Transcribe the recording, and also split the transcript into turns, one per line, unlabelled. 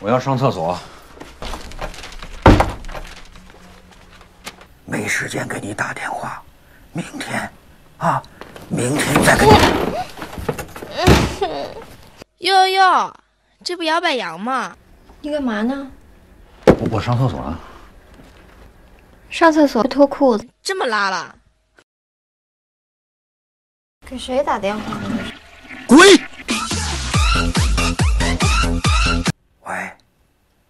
我要上厕所，
没时间给你打电话，明天，啊，明天再给你。
悠悠哟，这不摇摆羊吗？
你干嘛呢？
我我上厕所了。
上厕所脱裤子，
这么拉了？
给谁打电话呢？